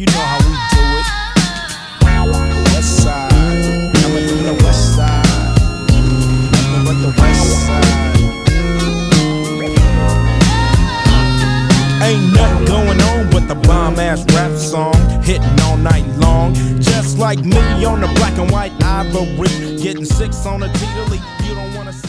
You know how we do it. West side, coming from the west side. Nothing but the west side. Ain't nothing going on but the bomb ass rap song hitting all night long. Just like me on the black and white ivory, getting six on a T You don't wanna.